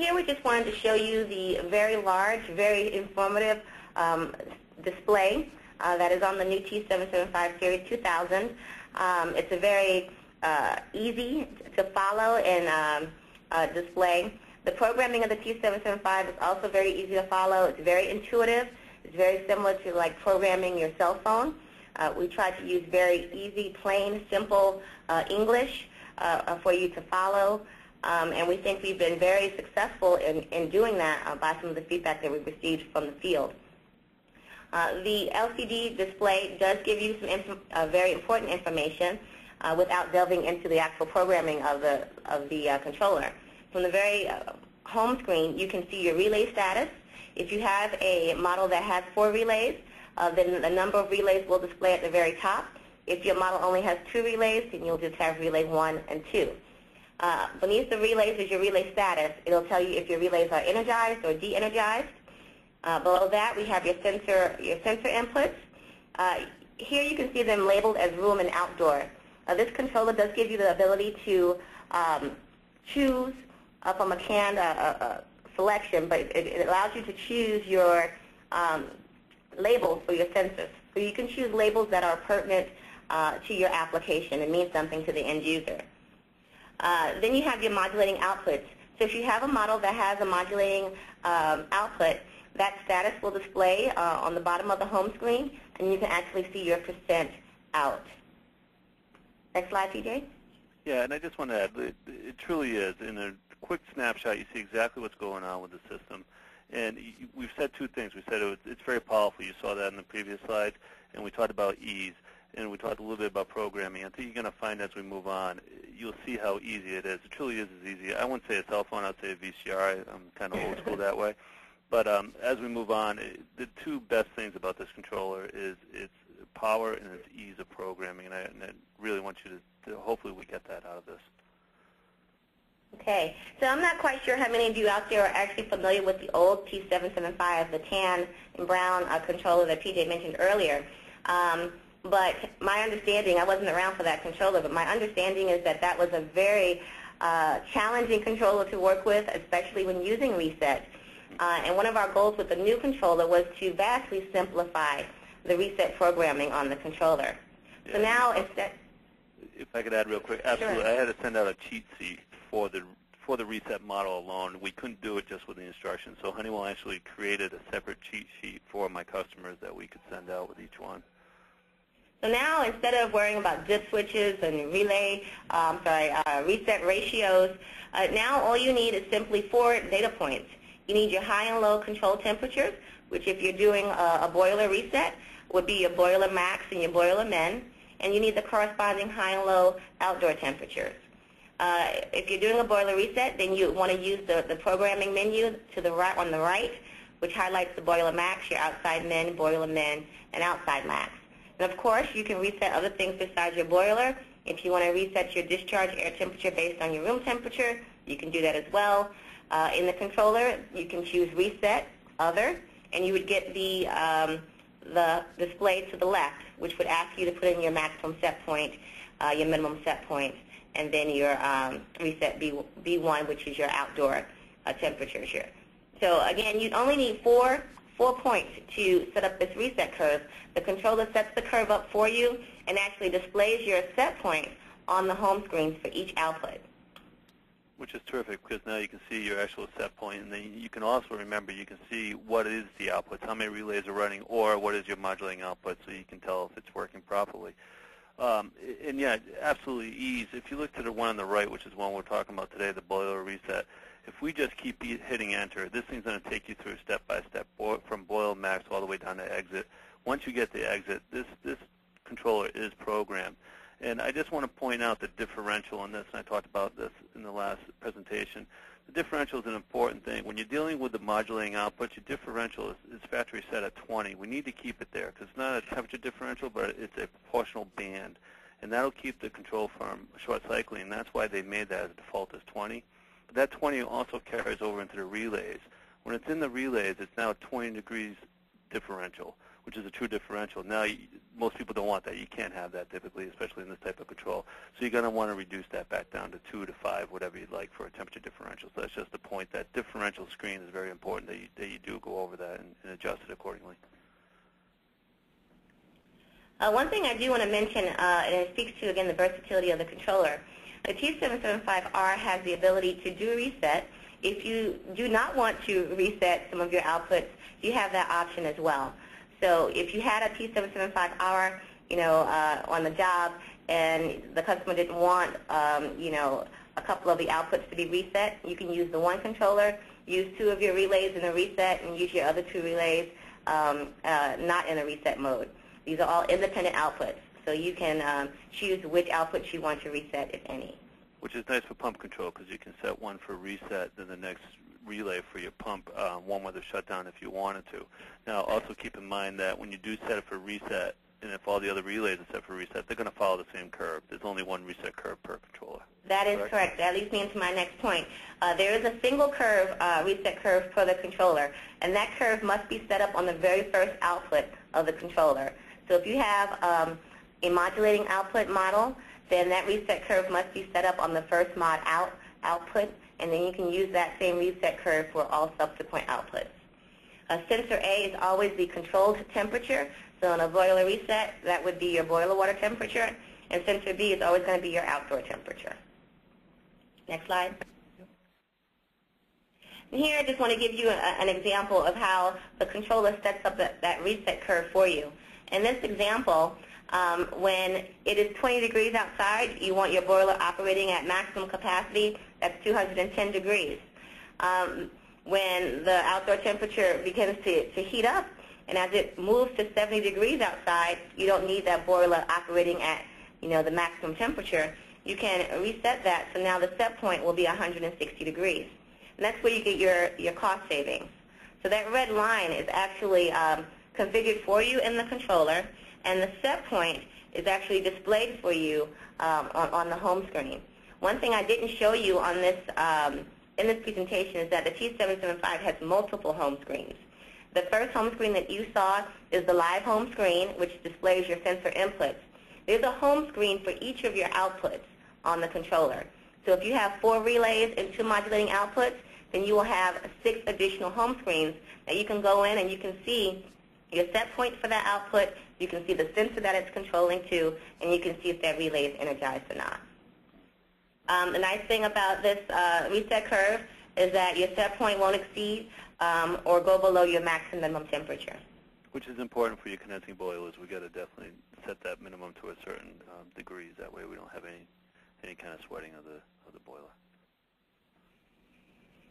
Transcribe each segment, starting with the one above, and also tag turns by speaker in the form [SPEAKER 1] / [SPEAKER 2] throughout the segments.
[SPEAKER 1] here we just wanted to show you the very large, very informative um, display uh, that is on the new T775 Series 2000. Um, it's a very uh, easy to follow and um, uh, display. The programming of the T775 is also very easy to follow. It's very intuitive. It's very similar to like programming your cell phone. Uh, we try to use very easy, plain, simple uh, English uh, for you to follow. Um, and we think we've been very successful in, in doing that uh, by some of the feedback that we've received from the field. Uh, the LCD display does give you some very important information without delving into the actual programming of the, of the controller. From the very home screen, you can see your relay status. If you have a model that has four relays, uh, then the number of relays will display at the very top. If your model only has two relays, then you'll just have relay 1 and 2. Uh, beneath the relays is your relay status. It'll tell you if your relays are energized or de-energized. Uh, below that, we have your sensor, your sensor inputs. Uh, here you can see them labeled as room and outdoor. Uh, this controller does give you the ability to um, choose from a canned uh, uh, selection, but it, it, allows you to choose your um, labels for your sensors. So you can choose labels that are pertinent uh, to your application and mean something to the end user. Uh, then you have your modulating outputs. So if you have a model that has a modulating um, output, that status will display uh, on the bottom of the home screen, and you can actually see your percent out. Next slide, PJ.
[SPEAKER 2] Yeah, and I just want to add, it, it truly is. In a quick snapshot, you see exactly what's going on with the system. And we've said two things. We said it was, it's very powerful. You saw that in the previous slide. And we talked about ease. And we talked a little bit about programming. I think you're going to find as we move on, you'll see how easy it is. It truly is as easy. I wouldn't say a cell phone. I'd say a VCR. I'm kind of old school that way. But um, as we move on, the two best things about this controller is its power and its ease of programming. And I, and I really want you to, to, hopefully we get that out of this.
[SPEAKER 1] Okay, so I'm not quite sure how many of you out there are actually familiar with the old T775, the tan and brown uh, controller that PJ mentioned earlier. Um, but my understanding, I wasn't around for that controller, but my understanding is that that was a very uh, challenging controller to work with, especially when using reset. Uh, and one of our goals with the new controller was to vastly simplify the reset programming on the controller. Yeah. So now instead...
[SPEAKER 2] If I could add real quick, absolutely. Sure. I had to send out a cheat sheet for the for the reset model alone. We couldn't do it just with the instructions. So Honeywell actually created a separate cheat sheet for my customers that we could send out with each one.
[SPEAKER 1] So now instead of worrying about dip switches and relay, um, sorry, uh, reset ratios, uh, now all you need is simply four data points. You need your high and low control temperatures, which if you're doing a, a boiler reset, would be your boiler max and your boiler min, and you need the corresponding high and low outdoor temperatures. Uh, if you're doing a boiler reset, then you want to use the, the programming menu to the right on the right, which highlights the boiler max, your outside min, boiler min, and outside max. And of course, you can reset other things besides your boiler. If you want to reset your discharge air temperature based on your room temperature, you can do that as well. Uh, in the controller, you can choose Reset, Other, and you would get the, um, the display to the left, which would ask you to put in your maximum set point, uh, your minimum set point, and then your um, reset B, B1, which is your outdoor uh, temperature here. So again, you only need four, four points to set up this reset curve. The controller sets the curve up for you and actually displays your set point on the home screens for each output.
[SPEAKER 2] Which is terrific because now you can see your actual set point, and then you can also remember you can see what is the outputs, how many relays are running, or what is your modulating output, so you can tell if it's working properly. Um, and yeah, absolutely ease. If you look to the one on the right, which is one we're talking about today, the boiler reset, if we just keep hitting enter, this thing's going to take you through step by step from boil max all the way down to exit. Once you get to exit, this, this controller is programmed. And I just want to point out the differential in this, and I talked about this in the last presentation. The differential is an important thing. When you're dealing with the modulating output, your differential is, is factory set at 20. We need to keep it there because it's not a temperature differential, but it's a proportional band. And that'll keep the control from short cycling, and that's why they made that as default as 20. That 20 also carries over into the relays. When it's in the relays, it's now 20 degrees differential, which is a true differential. Now, most people don't want that. You can't have that typically, especially in this type of control. So you're going to want to reduce that back down to 2 to 5, whatever you'd like for a temperature differential. So that's just the point. That differential screen is very important that you, that you do go over that and, and adjust it accordingly.
[SPEAKER 1] Uh, one thing I do want to mention, uh, and it speaks to, again, the versatility of the controller. The T775R has the ability to do a reset. If you do not want to reset some of your outputs, you have that option as well. So if you had a T775R, you know, uh, on the job, and the customer didn't want, um, you know, a couple of the outputs to be reset, you can use the one controller, use two of your relays in a reset, and use your other two relays um, uh, not in a reset mode. These are all independent outputs, so you can um, choose which outputs you want to reset, if any.
[SPEAKER 2] Which is nice for pump control because you can set one for reset, then the next relay for your pump, uh, one weather shutdown if you wanted to. Now, also keep in mind that when you do set it for reset, and if all the other relays are set for reset, they're going to follow the same curve. There's only one reset curve per controller.
[SPEAKER 1] That is correct. correct. That leads me into my next point. Uh, there is a single curve, uh, reset curve for the controller, and that curve must be set up on the very first output of the controller. So if you have um, a modulating output model, then that reset curve must be set up on the first mod out output, and then you can use that same reset curve for all subsequent outputs. Sensor A is always the controlled temperature, so in a boiler reset, that would be your boiler water temperature, and sensor B is always going to be your outdoor temperature. Next slide. And here I just want to give you a, an example of how the controller sets up that reset curve for you. In this example, um, when it is 20 degrees outside, you want your boiler operating at maximum capacity. That's 210 degrees. Um, when the outdoor temperature begins to, to heat up, and as it moves to 70 degrees outside, you don't need that boiler operating at you know, the maximum temperature. You can reset that, so now the set point will be 160 degrees. And that's where you get your, your cost savings. So that red line is actually um, configured for you in the controller, and the set point is actually displayed for you um, on, on, the home screen. One thing I didn't show you on this um, in this presentation is that the T775 has multiple home screens. The first home screen that you saw is the live home screen, which displays your sensor inputs. There's a home screen for each of your outputs on the controller. So if you have four relays and two modulating outputs, then you will have six additional home screens that you can go in and you can see your set point for that output, you can see the sensor that it's controlling to, and you can see if that relay is energized or not. Um, the nice thing about this uh, reset curve is that your set point won't exceed um, or go below your maximum minimum temperature.
[SPEAKER 2] Which is important for your condensing boilers. We've got to definitely set that minimum to a certain um, degree. That way we don't have any, any kind of sweating of the, of the boiler.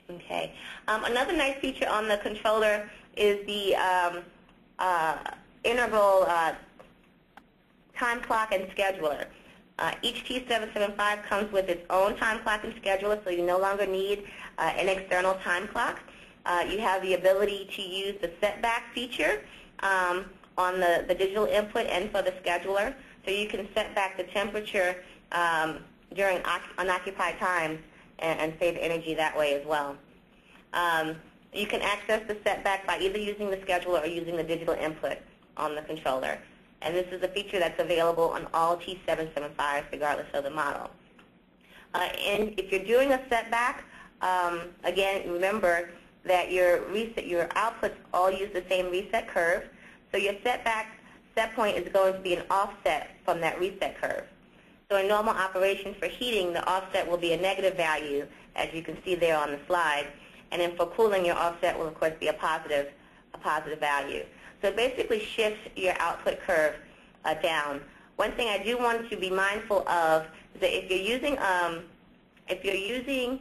[SPEAKER 1] Okay. Um, another nice feature on the controller is the um, uh, interval uh, time clock and scheduler. Uh, each T775 comes with its own time clock and scheduler, so you no longer need uh, an external time clock. Uh, you have the ability to use the setback feature um, on the, the digital input and for the scheduler, so you can set back the temperature um, during unoccupied times and, and, save energy that way as well. Um, you can access the setback by either using the scheduler or using the digital input on the controller. And this is a feature that's available on all T775s regardless of the model. Uh, and if you're doing a setback, um, again, remember that your, reset, your outputs all use the same reset curve. So your setback set point is going to be an offset from that reset curve. So in normal operation for heating, the offset will be a negative value, as you can see there on the slide. And then for cooling, your offset will, of course, be a positive, a positive value. So basically shifts your output curve uh, down. One thing I do want to be mindful of is that if you're using, um, if you're using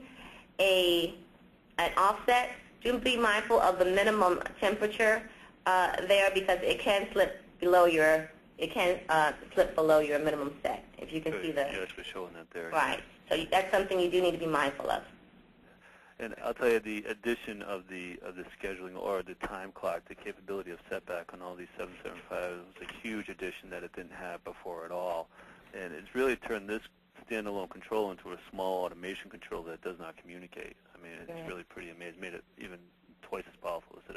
[SPEAKER 1] a, an offset, do be mindful of the minimum temperature uh, there because it can slip below your, it can uh, slip below your minimum set. If you can see the.
[SPEAKER 2] Yes, we're showing that there.
[SPEAKER 1] Right. So that's something you do need to be mindful of.
[SPEAKER 2] And I'll tell you, the addition of the of the scheduling or the time clock, the capability of setback on all these 775s was a huge addition that it didn't have before at all. And it's really turned this standalone control into a small automation control that does not communicate. I mean, it's really pretty amazing. Made it even twice as powerful as it